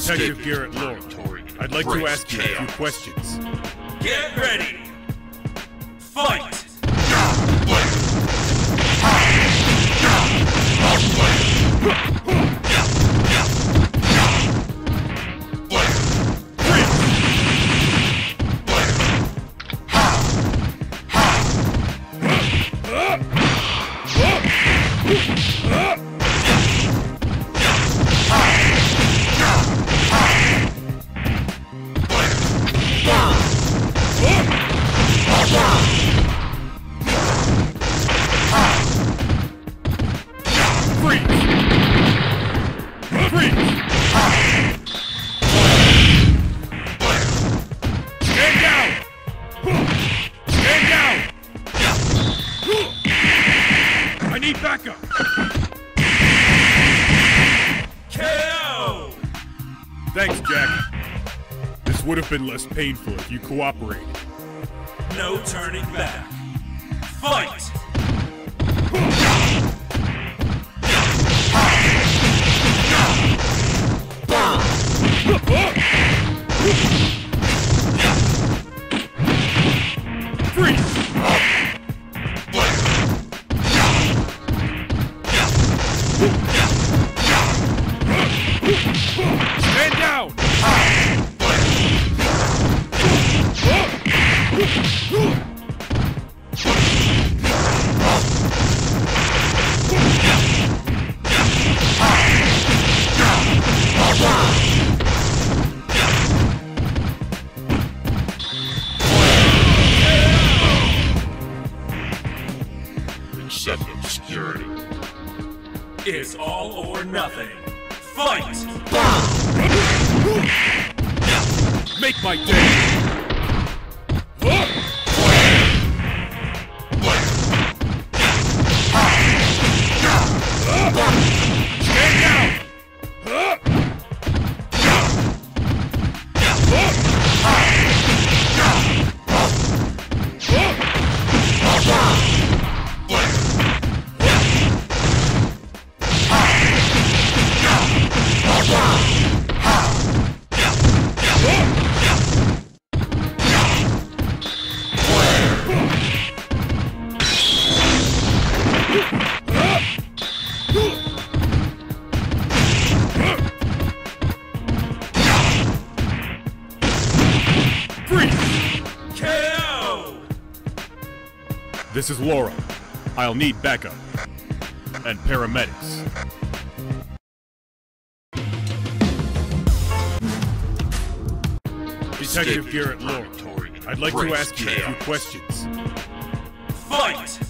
Detective Garrett from I'd like to ask you a few questions. Get ready! Fight! Freeze! Less painful if you cooperated. This is Laura. I'll need backup. And paramedics. Detective Garrett Law. I'd like to ask you a few questions. Fight!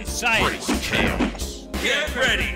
Occur. I'm science. Chaos. Get ready!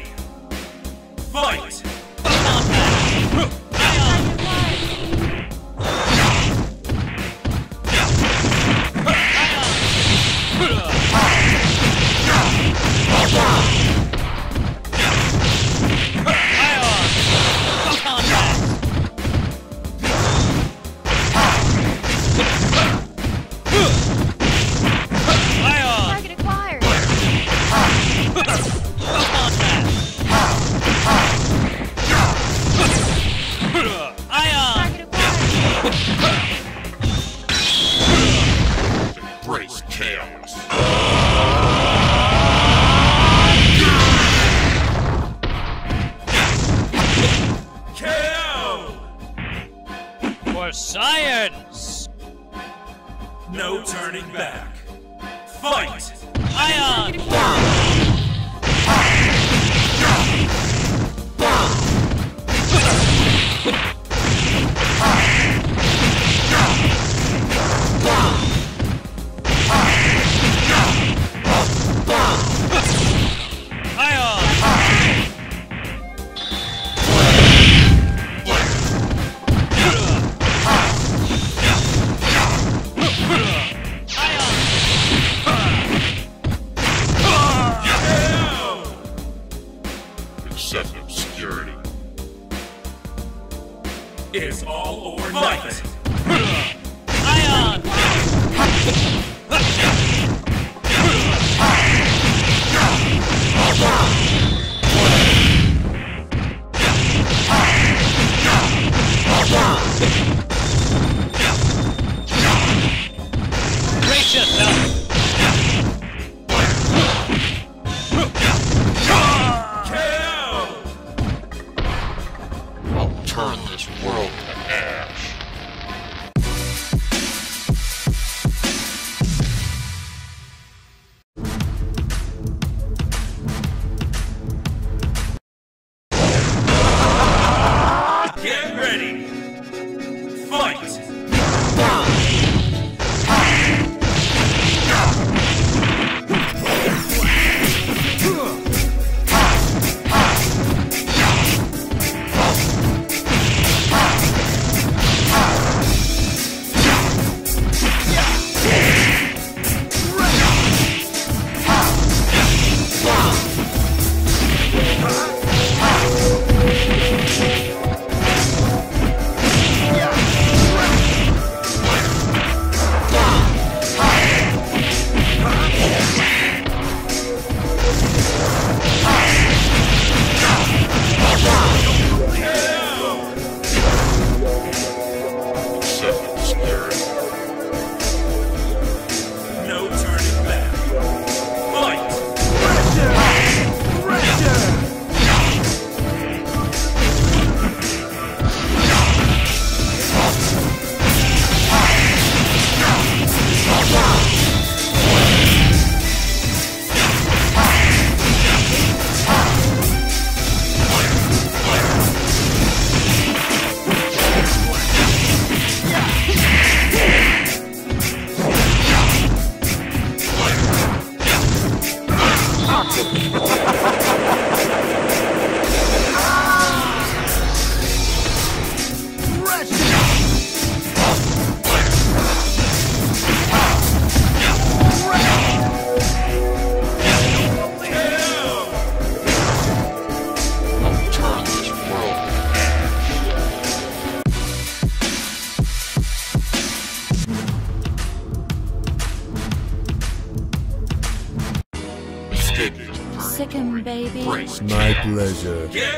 My pleasure.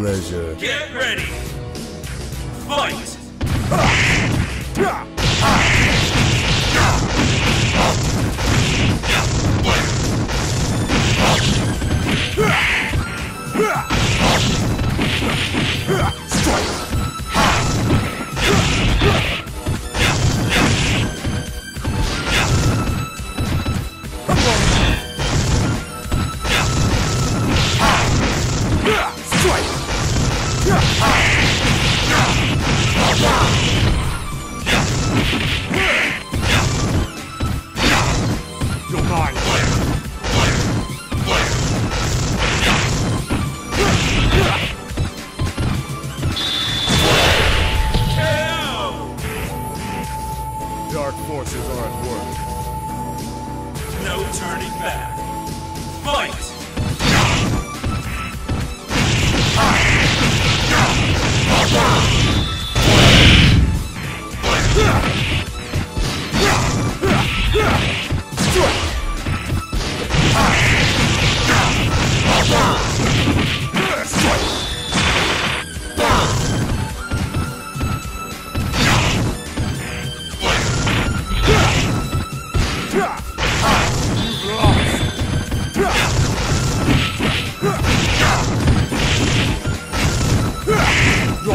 pleasure.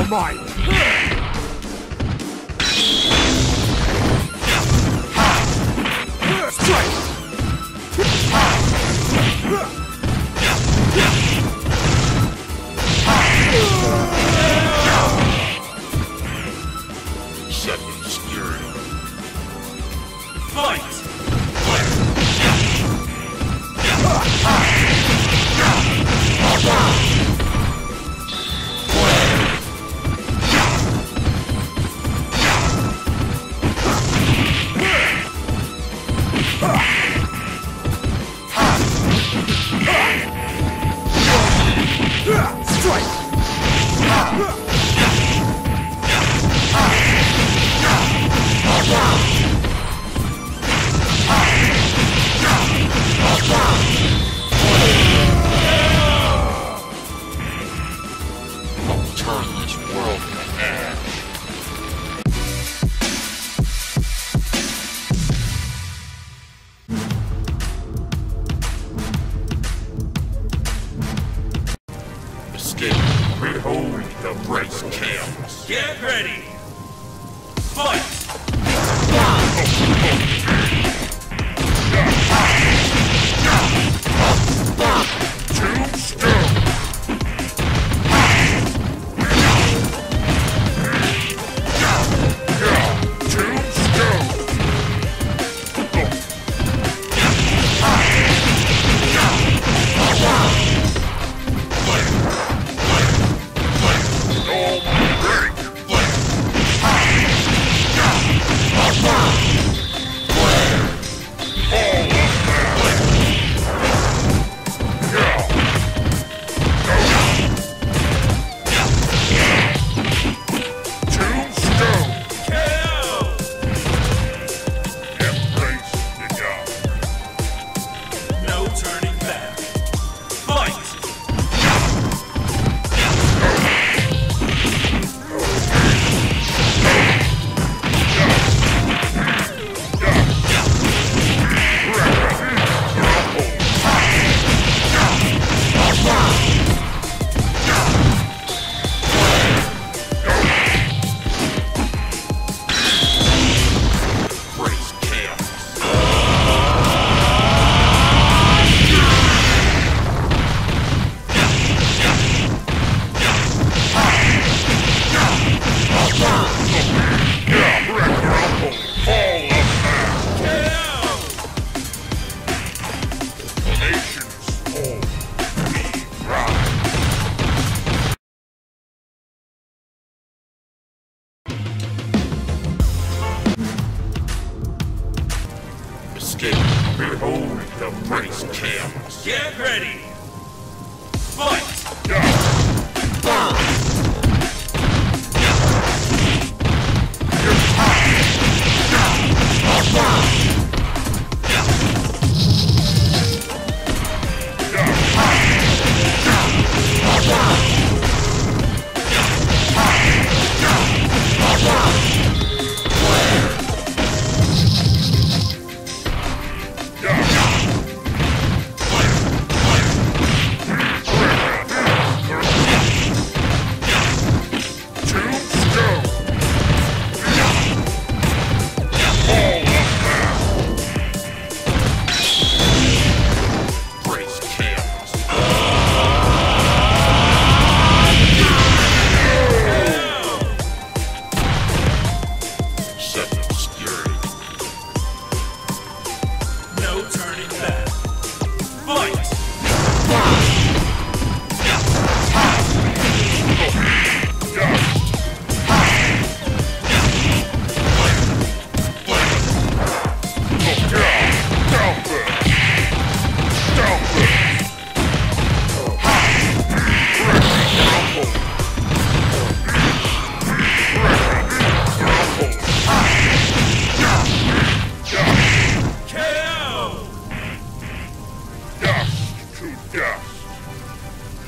Mine. Strike.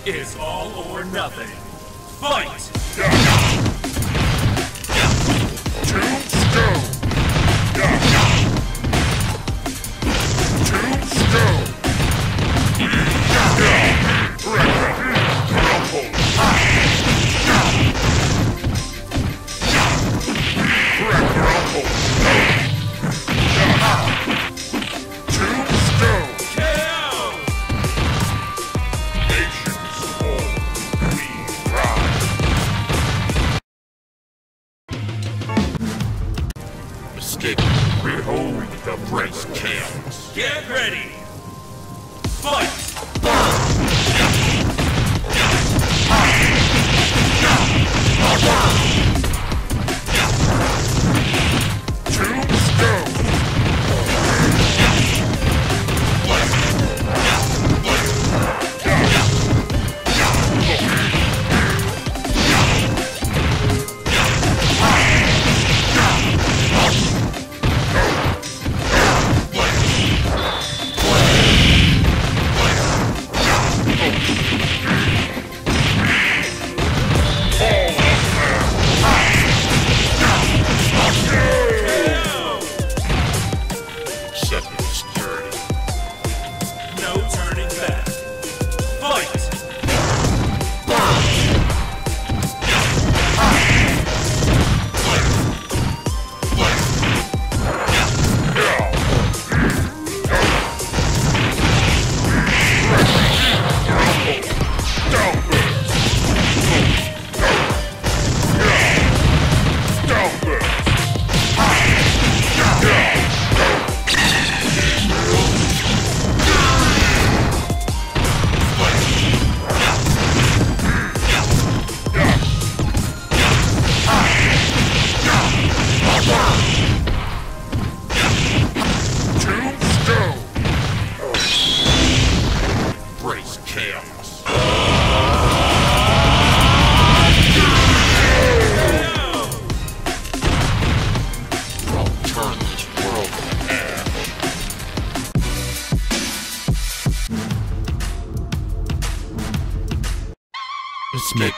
It's all or nothing. Fight!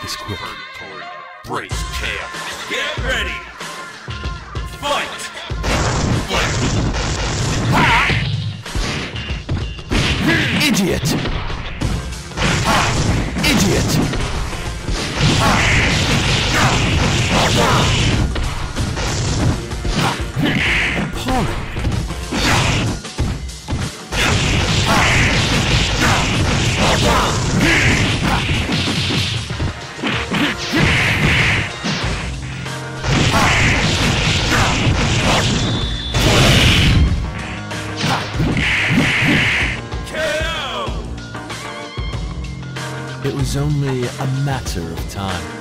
this quick. Break camp. Get ready. Fight. Fight. Idiot. Idiot. Idiot. is only a matter of time.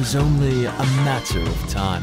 was only a matter of time.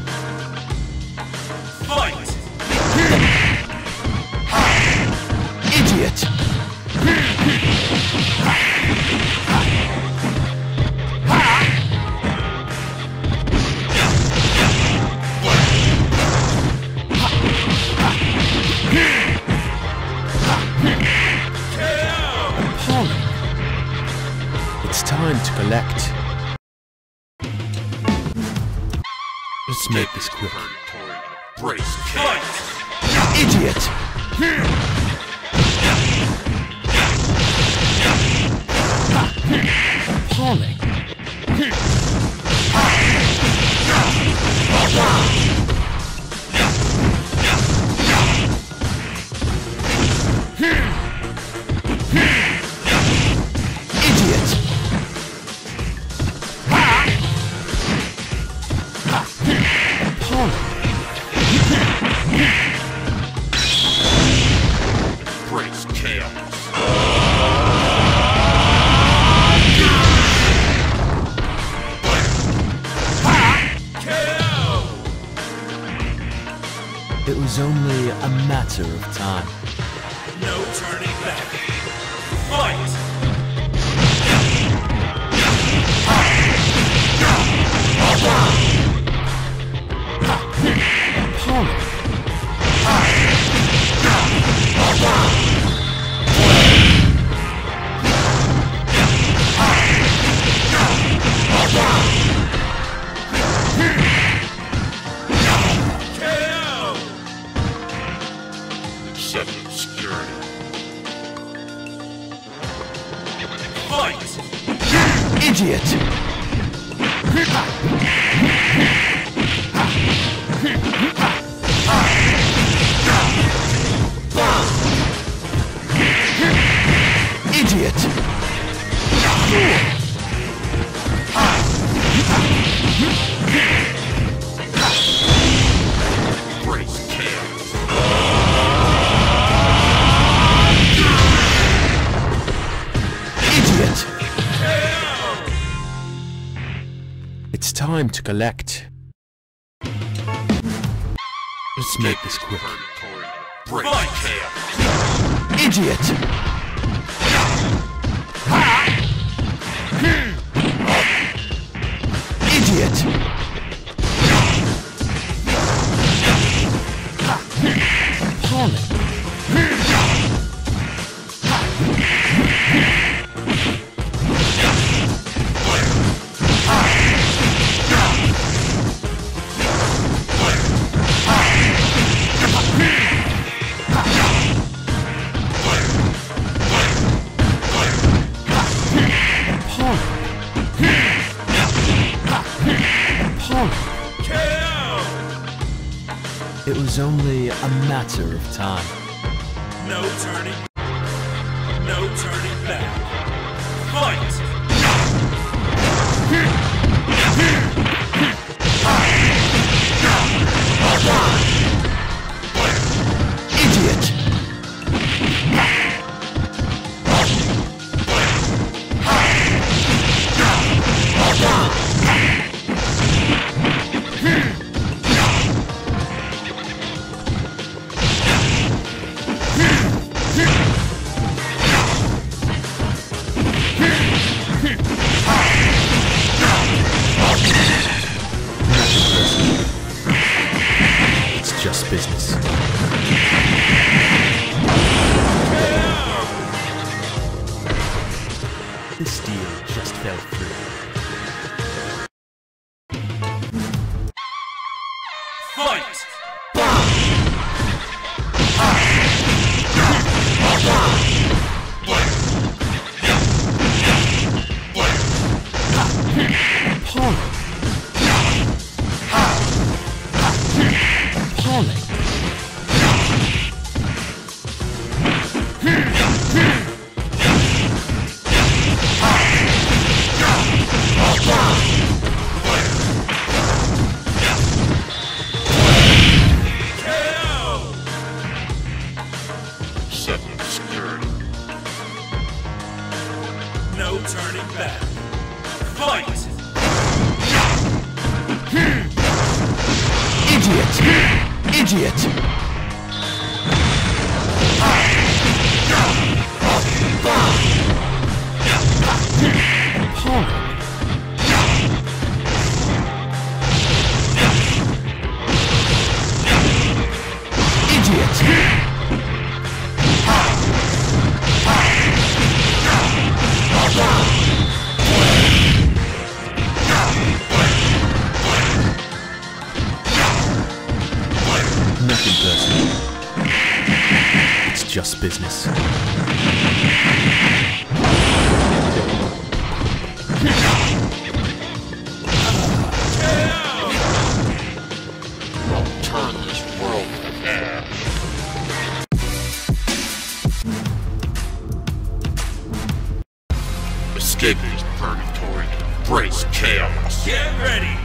on? collect. Let's make this quick. Break. My. Idiot! Idiot! Pollen. of time. No turning. No turning back. Fight! I Polly. Chaos. Get ready!